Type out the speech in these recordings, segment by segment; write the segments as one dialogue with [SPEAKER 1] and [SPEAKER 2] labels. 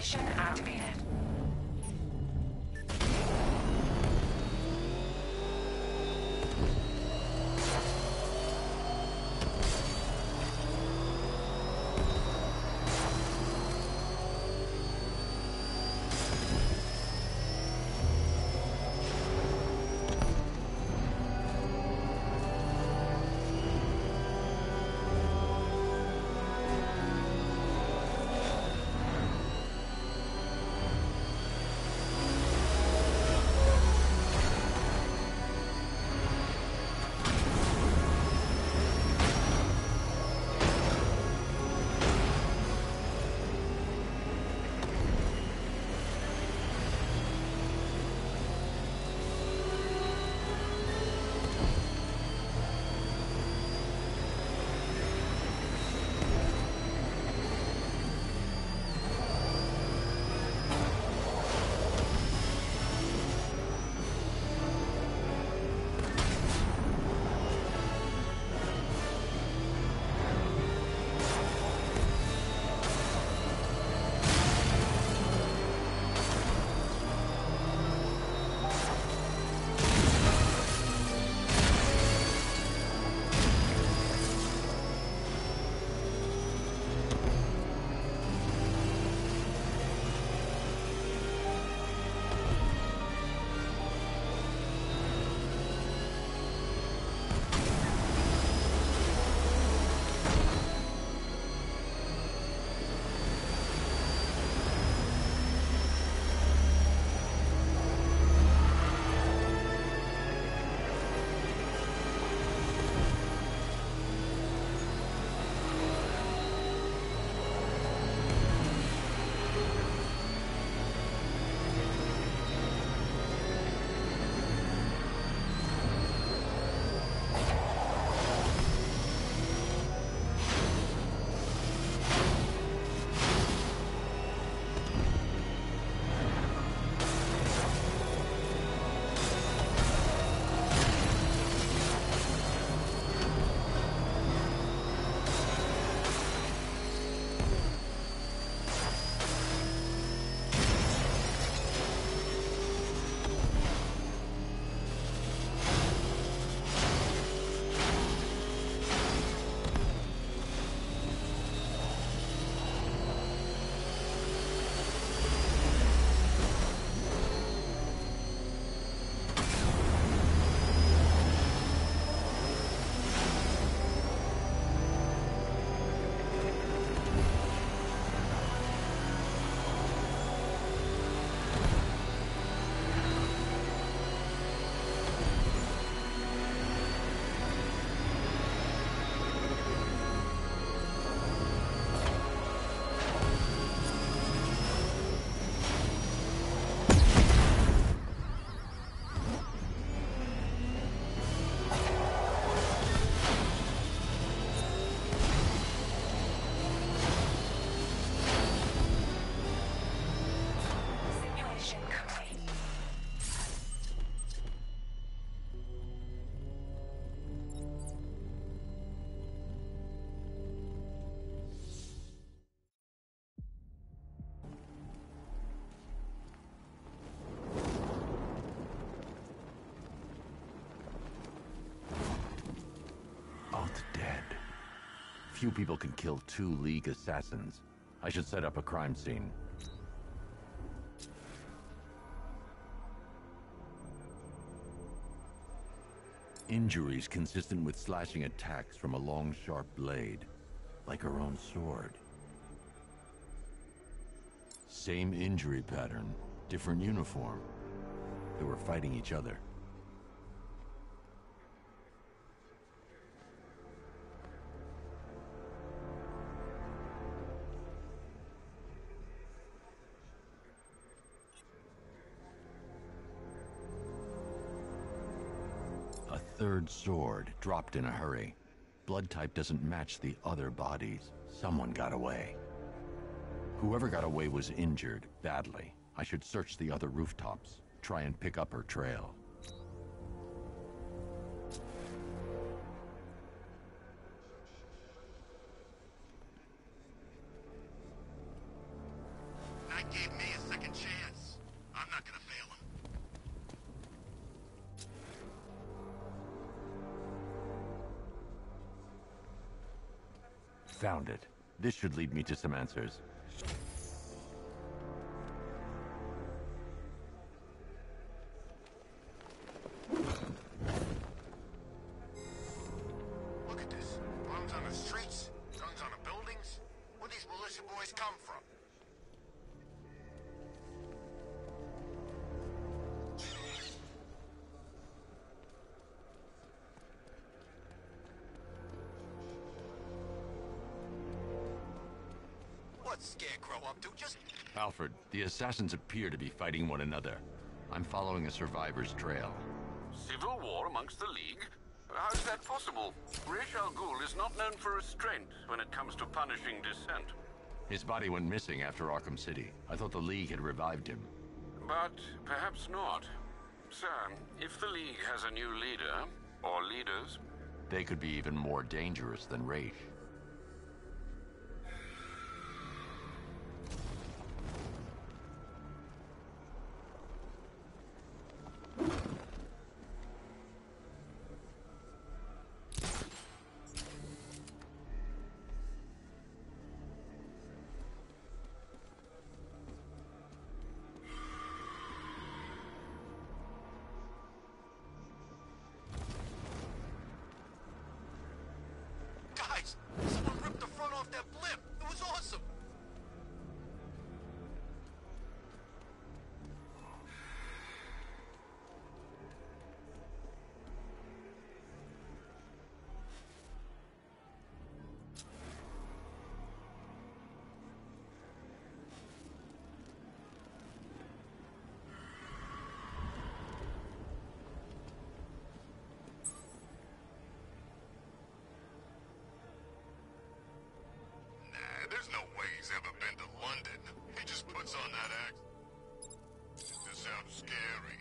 [SPEAKER 1] Simulation activated.
[SPEAKER 2] Few people can kill two League assassins. I should set up a crime scene. Injuries consistent with slashing attacks from a long, sharp blade. Like her own sword. Same injury pattern, different uniform. They were fighting each other. Third sword dropped in a hurry. Blood type doesn't match the other bodies. Someone got away. Whoever got away was injured, badly. I should search the other rooftops, try and pick up her trail. This should lead me to some answers. Assassins appear to be fighting one another. I'm following a survivor's trail.
[SPEAKER 3] Civil war amongst the League? How is that possible? Ra's al Ghul is not known for restraint when it comes to punishing dissent.
[SPEAKER 2] His body went missing after Arkham City. I thought the League had revived him.
[SPEAKER 3] But perhaps not. Sir, if the League has a new leader, or leaders,
[SPEAKER 2] They could be even more dangerous than Ra's.
[SPEAKER 4] He's ever been to London. He just puts on that act. This sounds scary.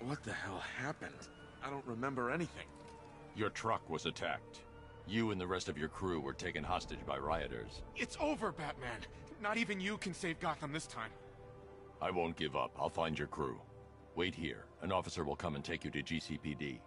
[SPEAKER 5] What the hell happened? I don't remember anything.
[SPEAKER 2] Your truck was attacked. You and the rest of your crew were taken hostage by rioters.
[SPEAKER 6] It's over, Batman. Not even you can save Gotham this time.
[SPEAKER 2] I won't give up. I'll find your crew. Wait here. An officer will come and take you to GCPD.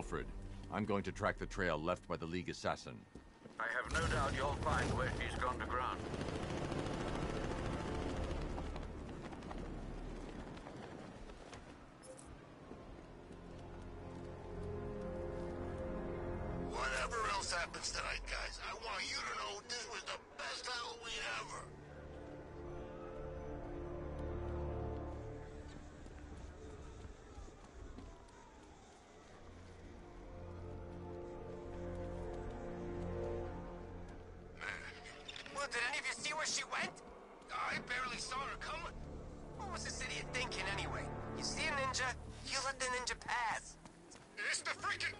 [SPEAKER 2] Alfred, I'm going to track the trail left by the League assassin.
[SPEAKER 3] I have no doubt you'll find where she's gone to ground.
[SPEAKER 7] Did any of you see where she went?
[SPEAKER 4] I barely saw her come.
[SPEAKER 7] What was this idiot thinking anyway? You see a ninja, you let the ninja pass.
[SPEAKER 4] It's the freaking...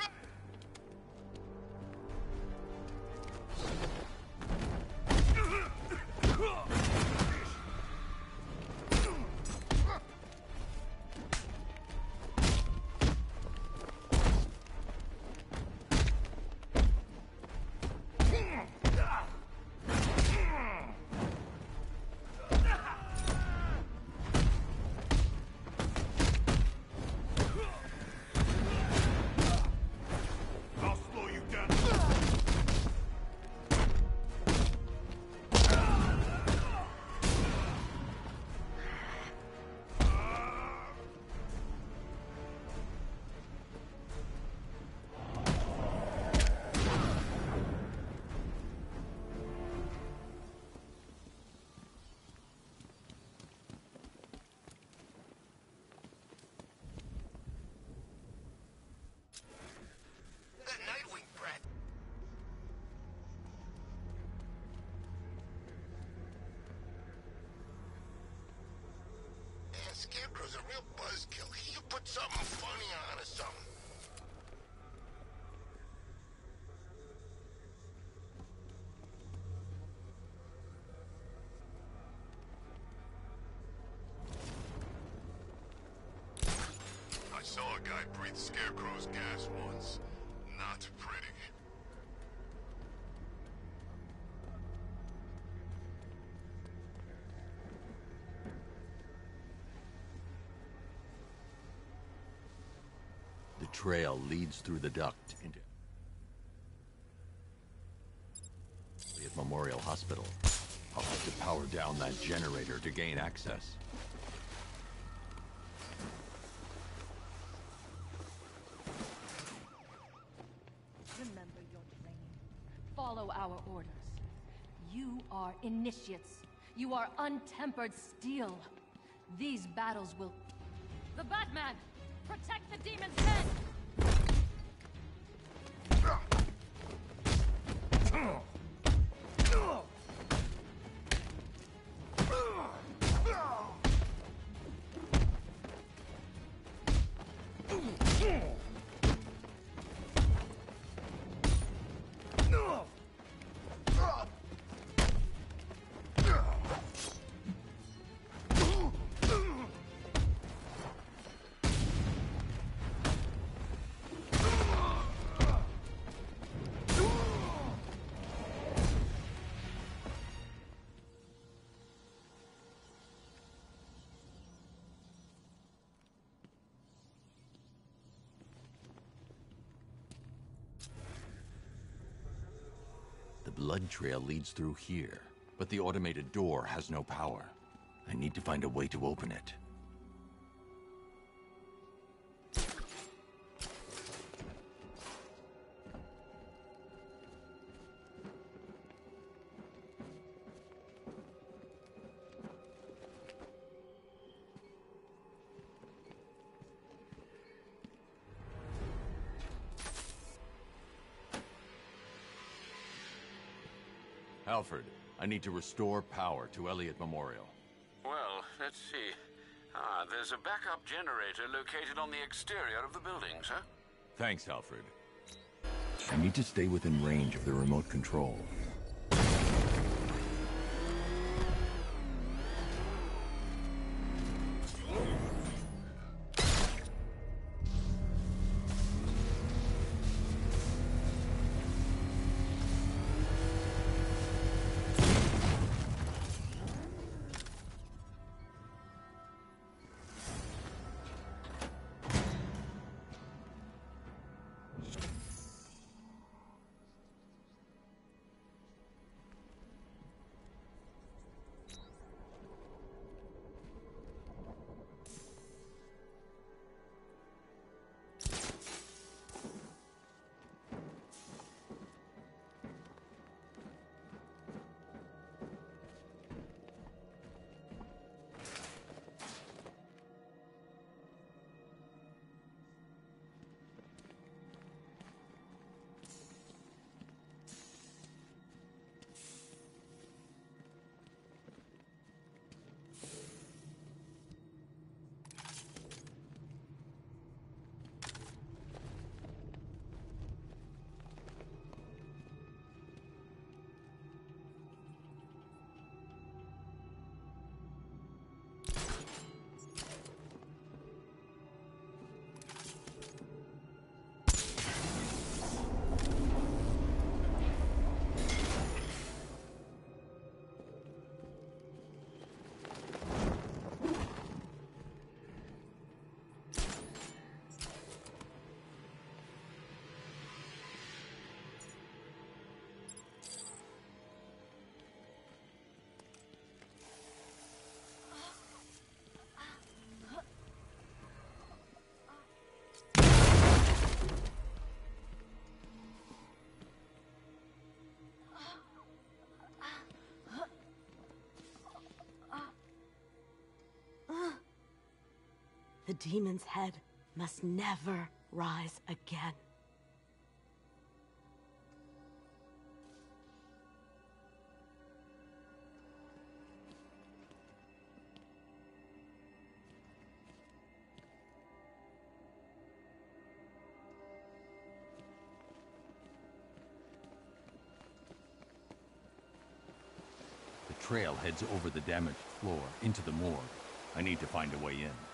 [SPEAKER 4] put something funny on or something. I saw a guy breathe Scarecrow's gas once.
[SPEAKER 2] Trail leads through the duct into Elliot Memorial Hospital. I'll have to power down that generator to gain access.
[SPEAKER 8] Remember your training. Follow our orders. You are initiates. You are untempered steel. These battles will... The Batman! Protect the demon's head!
[SPEAKER 2] The blood trail leads through here, but the automated door has no power. I need to find a way to open it. Alfred, I need to restore power to Elliot Memorial.
[SPEAKER 3] Well, let's see. Ah, there's a backup generator located on the exterior of the building, sir.
[SPEAKER 2] Thanks, Alfred. I need to stay within range of the remote control.
[SPEAKER 9] The demon's head must never rise again.
[SPEAKER 2] The trail heads over the damaged floor, into the morgue. I need to find a way in.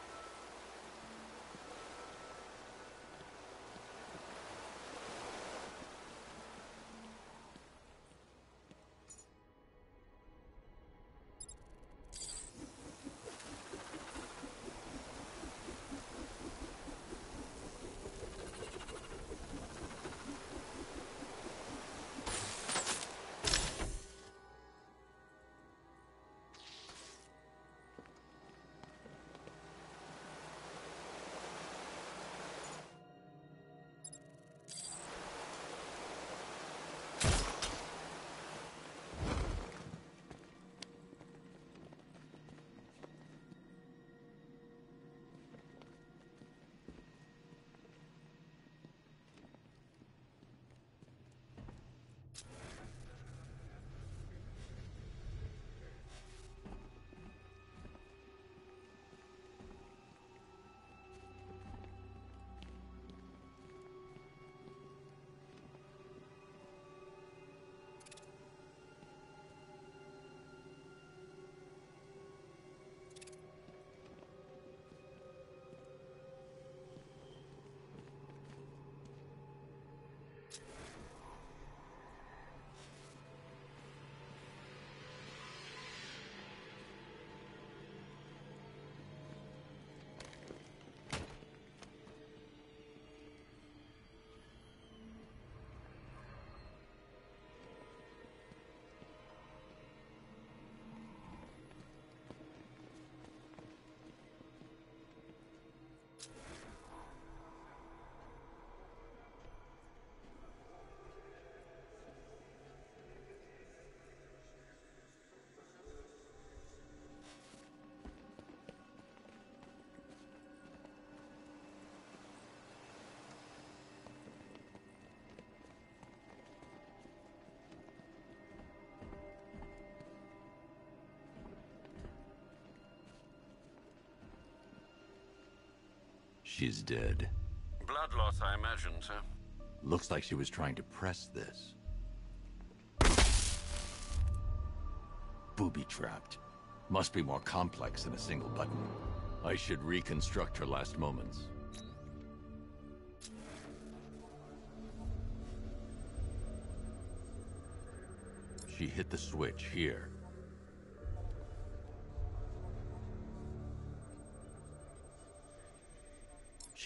[SPEAKER 2] She's dead.
[SPEAKER 3] Blood loss, I imagine, sir.
[SPEAKER 2] Looks like she was trying to press this. Booby-trapped. Must be more complex than a single button. I should reconstruct her last moments. She hit the switch here.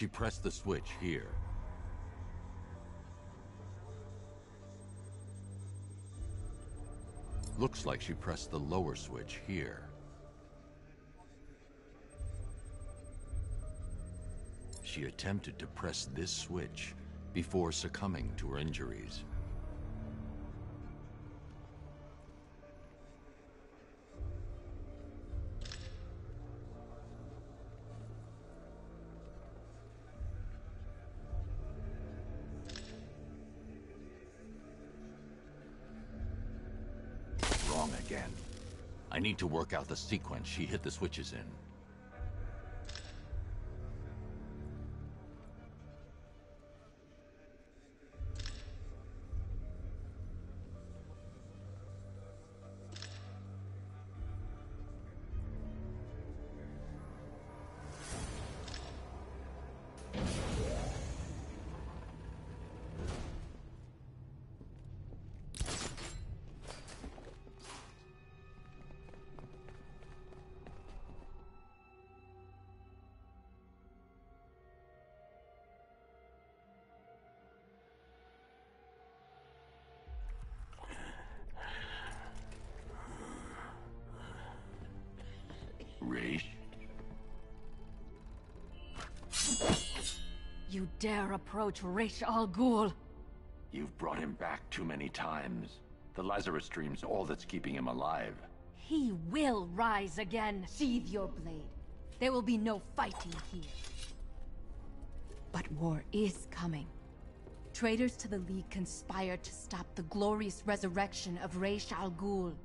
[SPEAKER 2] She pressed the switch here. Looks like she pressed the lower switch here. She attempted to press this switch before succumbing to her injuries. Need to work out the sequence she hit the switches in.
[SPEAKER 8] You dare approach Ra's al Ghul?
[SPEAKER 2] You've brought him back too many times. The Lazarus Dream's all that's keeping him alive.
[SPEAKER 8] He will rise again. Sheathe your blade. There will be no fighting here. But war is coming. Traitors to the League conspire to stop the glorious resurrection of Ra's al Ghul.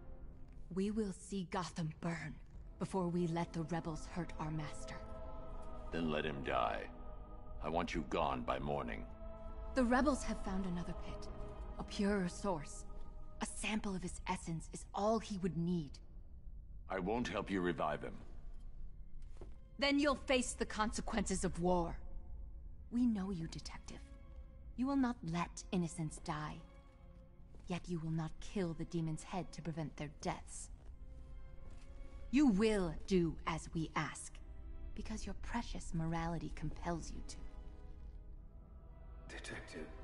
[SPEAKER 8] We will see Gotham burn before we let the rebels hurt our master.
[SPEAKER 2] Then let him die. I want you gone by morning.
[SPEAKER 8] The rebels have found another pit. A purer source. A sample of his essence is all he would need.
[SPEAKER 2] I won't help you revive him.
[SPEAKER 8] Then you'll face the consequences of war. We know you, Detective. You will not let innocents die. Yet you will not kill the demon's head to prevent their deaths. You will do as we ask, because your precious morality compels you to.
[SPEAKER 10] Detective.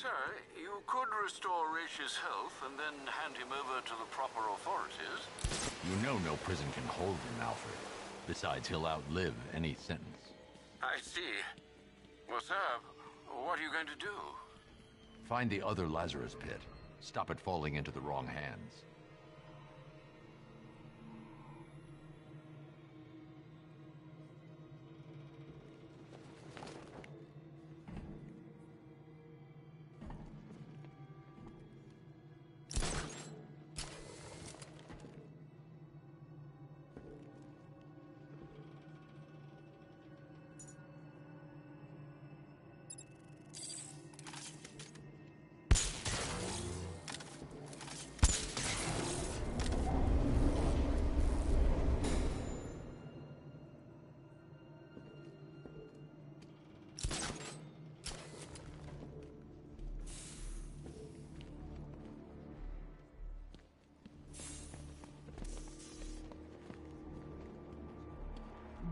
[SPEAKER 3] Sir, you could restore Raish's health and then hand him over to the proper authorities.
[SPEAKER 2] You know no prison can hold him, Alfred. Besides, he'll outlive any sentence.
[SPEAKER 3] I see. Well, sir, what are you going to do?
[SPEAKER 2] Find the other Lazarus pit. Stop it falling into the wrong hands.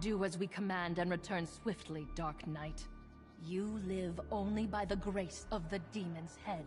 [SPEAKER 8] Do as we command and return swiftly, Dark Knight. You live only by the grace of the demon's head.